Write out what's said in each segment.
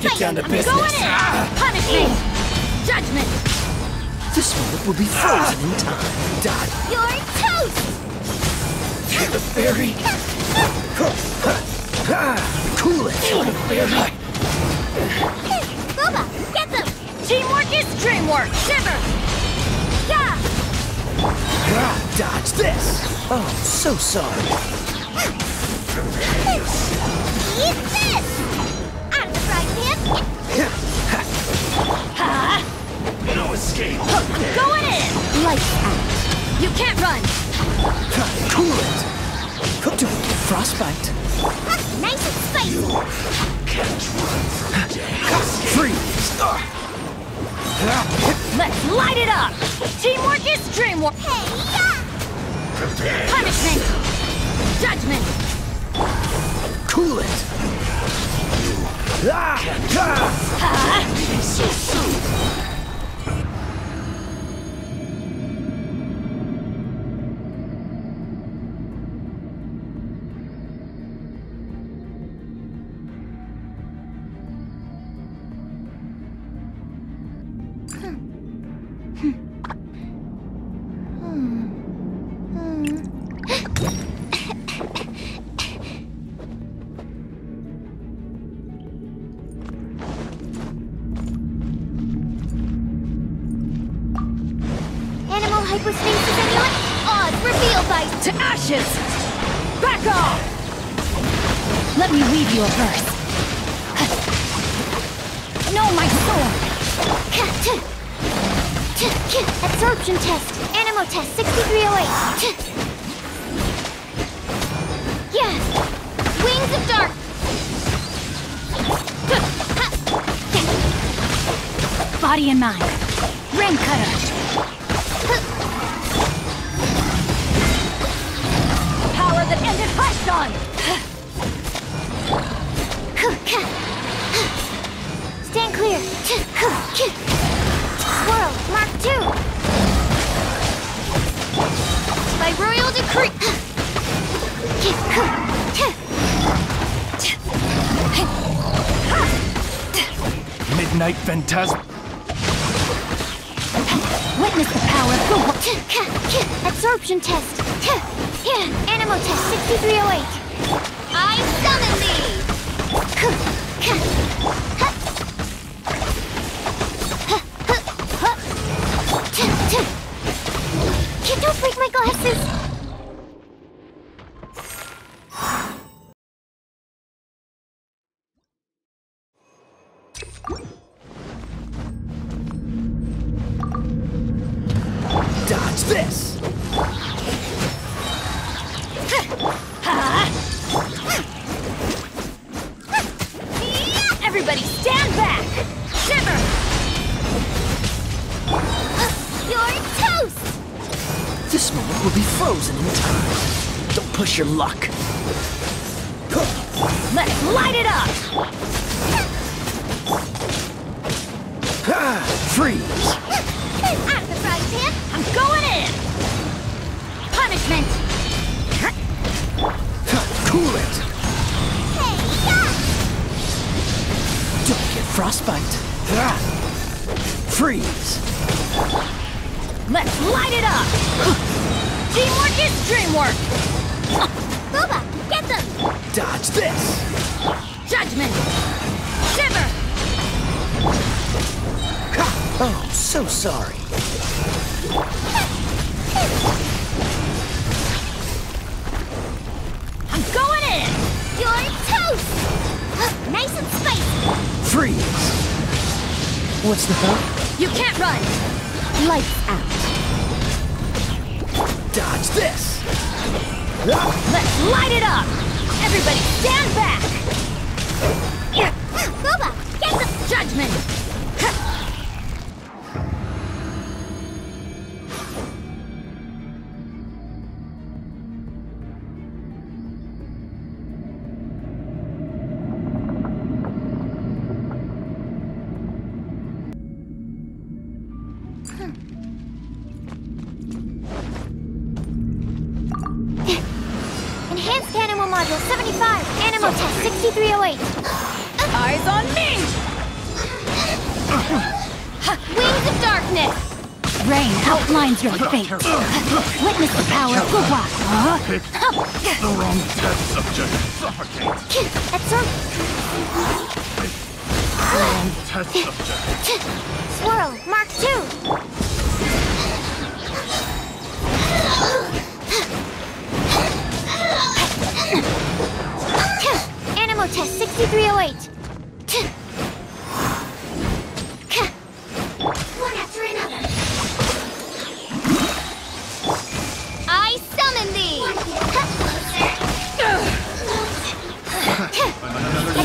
get down to I'm business. going in! Punishment! Judgment! This moment will be frozen in time. Dodge You're toast! the fairy. Cool it. Fairy. Guoba, get them! Teamwork is dreamwork! Shiver! Yeah! Ah, Dodge this. Oh, so sorry. Eat this! No escape. I'm going in! Lights out. You can't run! Cool it. Don't get frostbite. Nice and spicy! You can't run from death. Freeze. Let's light it up! Teamwork is dreamwork! Hey, yeah! Punishment! Judgment! Cool it. Ah, Anemo hypostasis amulet, odds reveal by... To ashes! Back off! Let me weave you a verse. No, my sword! Absorption test. Anemo test 6308. Yes! Wings of Dark! Body and mind. Ring cutter. Python! Stand clear. Swirl, Mark two. By royal decree. Midnight Phantasm. Witness the power of the Absorption test. Anemo test 6308. I summon thee! Don't break my glasses! Dodge this. Push your luck. Let's light it up! Freeze. Out of the frying pan! I'm going in! Punishment! Cool it. Hey, yeah! Don't get frostbite. Freeze. Let's light it up! Teamwork is dreamwork! Guoba, get them! Dodge this. Judgment! Shiver! Ha! Oh, so sorry. I'm going in! You're toast! Nice and spicy! Freeze. What's the hope? You can't run! Lights out. Let's light it up! Everybody stand back! Guoba, get the judgment! Enhanced Anemo Module 75, Anemo Test 6308. Eyes on me! Wings of darkness! Rain outlines your fate. Witness the power of Guhua. Huh? The wrong test subject. Suffocate. Absorb... Wrong test subject. Swirl, Mark 2! Anemo test 6308. One after another. I summon thee!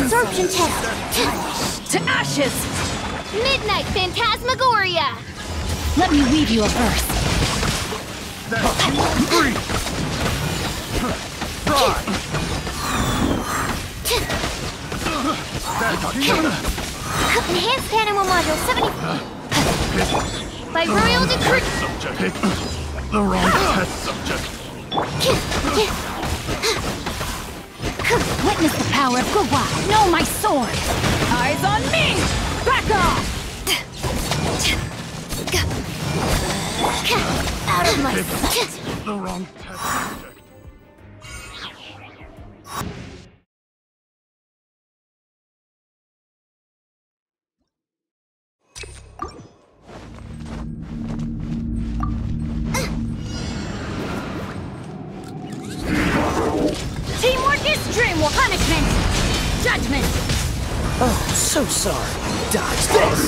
Absorption test. To ashes! Midnight Phantasmagoria! Let me weave you a verse. That's three. Fry. Enhanced Anemo Module 70... By Royal Decree... subject. Pick the wrong test subject. Witness the power of Guhua. Know my sword. Eyes on me! Back off! Out of my... The wrong test Oh, so sorry. Dodge this!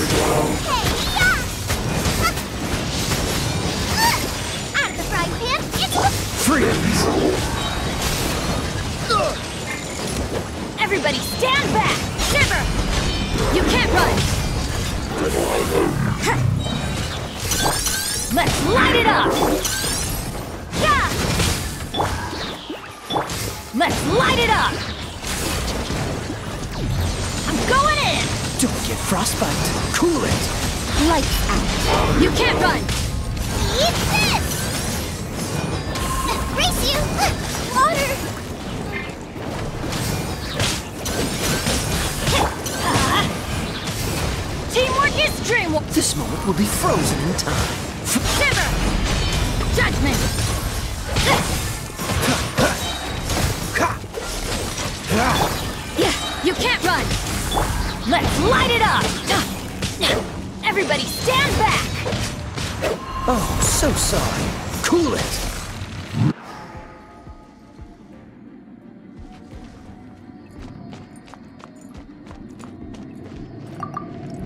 Out of the frying pan, into the... Freeze! Everybody stand back! Shiver! You can't run! Let's light it up! Yeah! Let's light it up! Don't get frostbite. Cool it. Lights out. You can't run! Eat this! Race you! Water! Teamwork is dream This moment will be frozen in time. shiver! Judgment! Let's light it up! Everybody stand back! Oh, so sorry. Cool it.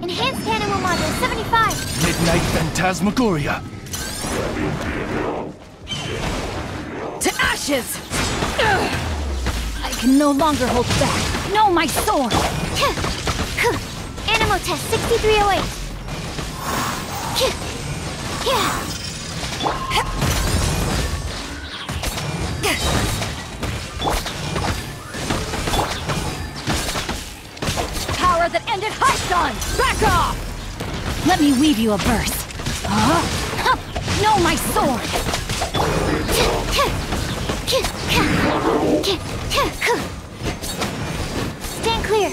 Enhanced Anemo Module 75! Midnight Phantasmagoria. To ashes! I can no longer hold back. No, my sword! Anemo test 6308. Yeah. Power that ended Heiston! Back off! Let me weave you a verse. Huh? Huh. No, my sword! Stand clear.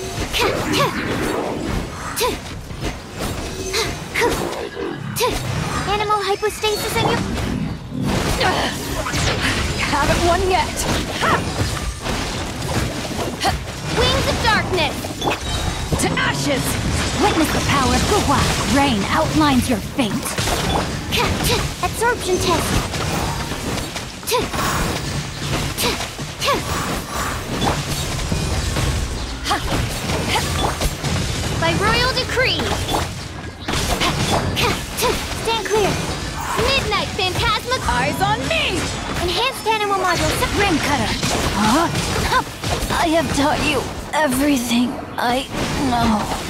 Anemo hypostasis in you. Haven't won yet! Wings of darkness. To ashes! Witness the power of Guhua. Rain outlines your fate. Absorption test. By royal decree. Stand clear. Midnight Phantasma. Eyes on me! Enhanced Anemo module. Rim cutter! Huh? I have taught you everything I know.